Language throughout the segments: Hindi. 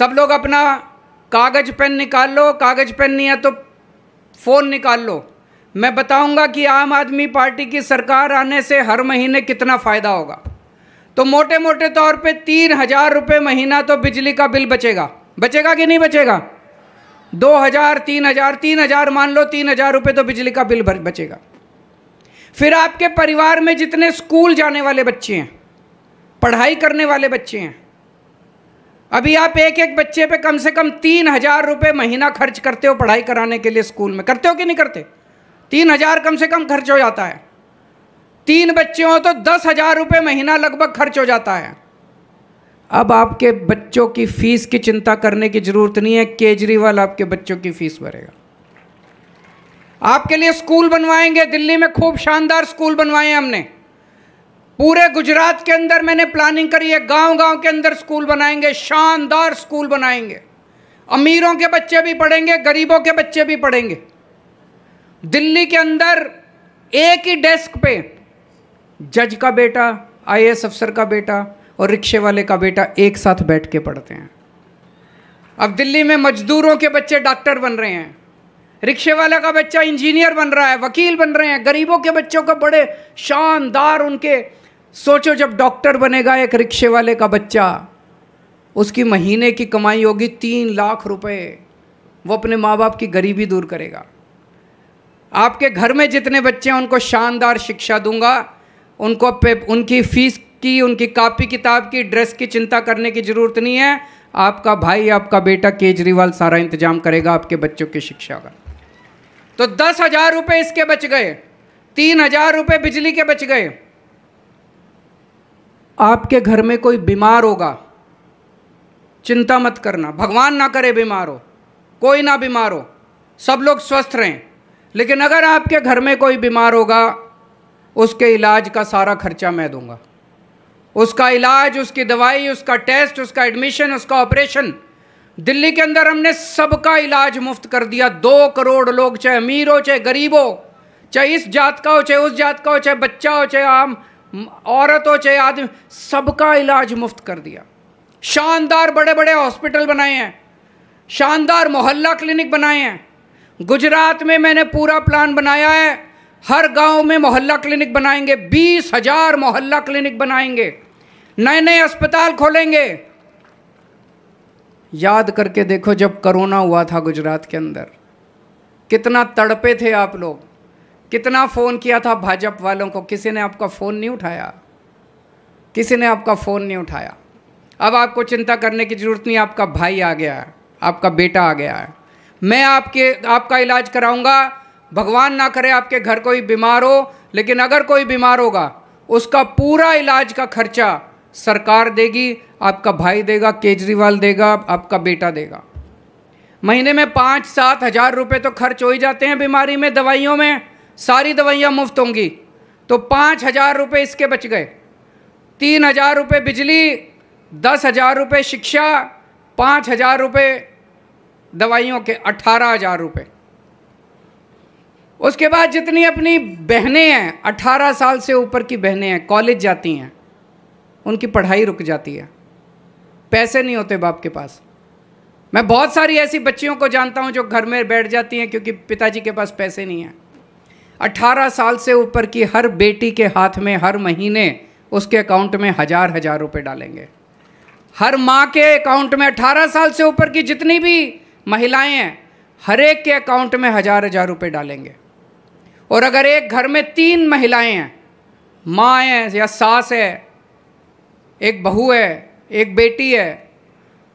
सब लोग अपना कागज़ पेन निकाल लो, कागज़ पेन नहीं है तो फ़ोन निकाल लो। मैं बताऊँगा कि आम आदमी पार्टी की सरकार आने से हर महीने कितना फ़ायदा होगा। तो मोटे मोटे तौर पे तीन हज़ार रुपये महीना तो बिजली का बिल बचेगा। बचेगा कि नहीं बचेगा? दो हज़ार, तीन हज़ार तीन हज़ार मान लो, तीन हज़ार रुपये तो बिजली का बिल बचेगा। फिर आपके परिवार में जितने स्कूल जाने वाले बच्चे हैं, पढ़ाई करने वाले बच्चे हैं अभी आप एक एक बच्चे पे कम से कम तीन हज़ार रुपये महीना खर्च करते हो पढ़ाई कराने के लिए स्कूल में। करते हो कि नहीं करते? तीन हज़ार कम से कम खर्च हो जाता है। तीन बच्चे हो तो दस हज़ार रुपये महीना लगभग खर्च हो जाता है। अब आपके बच्चों की फ़ीस की चिंता करने की ज़रूरत नहीं है, केजरीवाल आपके बच्चों की फ़ीस भरेगा। आपके लिए स्कूल बनवाएँगे, दिल्ली में खूब शानदार स्कूल बनवाए हमने। पूरे गुजरात के अंदर मैंने प्लानिंग करी है गाँव गाँव के अंदर स्कूल बनाएँगे, शानदार स्कूल बनाएँगे। अमीरों के बच्चे भी पढ़ेंगे, गरीबों के बच्चे भी पढ़ेंगे। दिल्ली के अंदर एक ही डेस्क पे जज का बेटा आईएएस अफसर का बेटा और रिक्शे वाले का बेटा एक साथ बैठ के पढ़ते हैं। अब दिल्ली में मजदूरों के बच्चे डॉक्टर बन रहे हैं। रिक्शे वाले का बच्चा इंजीनियर बन रहा है, वकील बन रहे हैं। गरीबों के बच्चों को बड़े शानदार उनके सोचो जब डॉक्टर बनेगा एक रिक्शे वाले का बच्चा, उसकी महीने की कमाई होगी तीन लाख रुपए। वो अपने माँ बाप की गरीबी दूर करेगा। आपके घर में जितने बच्चे हैं, उनको शानदार शिक्षा दूँगा। उनको उनकी फ़ीस की, उनकी कापी किताब की, ड्रेस की चिंता करने की ज़रूरत नहीं है। आपका भाई, आपका बेटा केजरीवाल सारा इंतज़ाम करेगा आपके बच्चों की शिक्षा का। तो दस हज़ार रुपये इसके बच गए। तीन हज़ार रुपये बिजली के बच गए। आपके घर में कोई बीमार होगा, चिंता मत करना। भगवान ना करे बीमार हो, कोई ना बीमार हो, सब लोग स्वस्थ रहें। लेकिन अगर आपके घर में कोई बीमार होगा, उसके इलाज का सारा खर्चा मैं दूँगा। उसका इलाज, उसकी दवाई, उसका टेस्ट, उसका एडमिशन, उसका ऑपरेशन, दिल्ली के अंदर हमने सबका इलाज मुफ़्त कर दिया। दो करोड़ लोग, चाहे अमीर हो, चाहे गरीब हो, चाहे इस जात का हो, चाहे उस जात का हो, चाहे बच्चा हो, चाहे आम औरत हो चाहे आदमी, सबका इलाज मुफ़्त कर दिया। शानदार बड़े बड़े हॉस्पिटल बनाए हैं, शानदार मोहल्ला क्लिनिक बनाए हैं। गुजरात में मैंने पूरा प्लान बनाया है, हर गाँव में मोहल्ला क्लिनिक बनाएँगे, बीस हज़ार मोहल्ला क्लिनिक बनाएँगे नए नए अस्पताल खोलेंगे। याद करके देखो जब कोरोना हुआ था गुजरात के अंदर, कितना तड़पे थे आप लोग। कितना फ़ोन किया था भाजपा वालों को? किसी ने आपका फ़ोन नहीं उठाया? किसी ने आपका फ़ोन नहीं उठाया? अब आपको चिंता करने की ज़रूरत नहीं, आपका भाई आ गया है, आपका बेटा आ गया है। मैं आपके, आपका इलाज कराऊँगा। भगवान ना करे आपके घर कोई बीमार हो, लेकिन अगर कोई बीमार होगा, उसका पूरा इलाज का खर्चा सरकार देगी, आपका भाई देगा, केजरीवाल देगा, आपका बेटा देगा। महीने में पाँच सात हज़ार रुपये तो खर्च हो ही जाते हैं बीमारी में, दवाइयों में। सारी दवाइयाँ मुफ़्त होंगी। तो पाँच हज़ार रुपये इसके बच गए। तीन हज़ार रुपये बिजली, दस हज़ार रुपये शिक्षा, पाँच हज़ार रुपये दवाइयों के अट्ठारह हज़ार रुपये उसके बाद जितनी अपनी बहनें हैं अट्ठारह साल से ऊपर की बहनें हैं, कॉलेज जाती हैं, उनकी पढ़ाई रुक जाती है। पैसे नहीं होते बाप के पास। मैं बहुत सारी ऐसी बच्चियों को जानता हूँ जो घर में बैठ जाती हैं क्योंकि पिताजी के पास पैसे नहीं हैं। अट्ठारह साल से ऊपर की हर बेटी के हाथ में हर महीने उसके अकाउंट में हज़ार हज़ार रुपये डालेंगे। हर माँ के अकाउंट में अट्ठारह साल से ऊपर की जितनी भी महिलाएँ हैं, हर एक के अकाउंट में हज़ार हज़ार रुपये डालेंगे। और अगर एक घर में तीन महिलाएँ हैं, माँ हैं या सास है, एक बहू है, एक बेटी है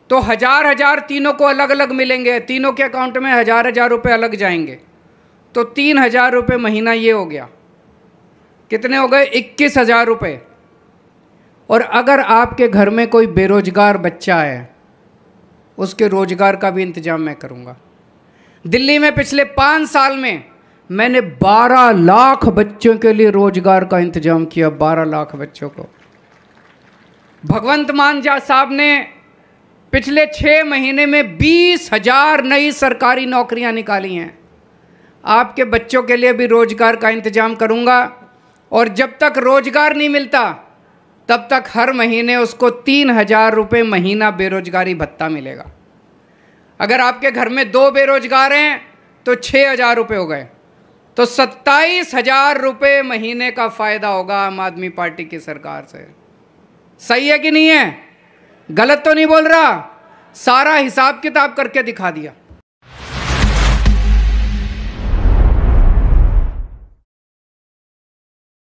तो हज़ार हज़ार तीनों को अलग अलग मिलेंगे। तीनों के अकाउंट में हज़ार हज़ार रुपये अलग जाएँगे। तो तीन हज़ार रुपये महीना ये हो गया। कितने हो गए? इक्कीस हज़ार रुपये और अगर आपके घर में कोई बेरोजगार बच्चा है, उसके रोज़गार का भी इंतज़ाम मैं करूँगा। दिल्ली में पिछले पाँच साल में मैंने बारह लाख बच्चों के लिए रोज़गार का इंतज़ाम किया, बारह लाख बच्चों को। भगवंत मान जा साहब ने पिछले छः महीने में बीस हज़ार नई सरकारी नौकरियाँ निकाली हैं। आपके बच्चों के लिए भी रोज़गार का इंतज़ाम करूँगा। और जब तक रोज़गार नहीं मिलता, तब तक हर महीने उसको तीन हज़ार रुपये महीना बेरोजगारी भत्ता मिलेगा। अगर आपके घर में दो बेरोजगार हैं तो छः हज़ार रुपये हो गए। तो सत्ताईस हज़ार रुपये महीने का फ़ायदा होगा आम आदमी पार्टी की सरकार से। सही है कि नहीं है? गलत तो नहीं बोल रहा? सारा हिसाब किताब करके दिखा दिया।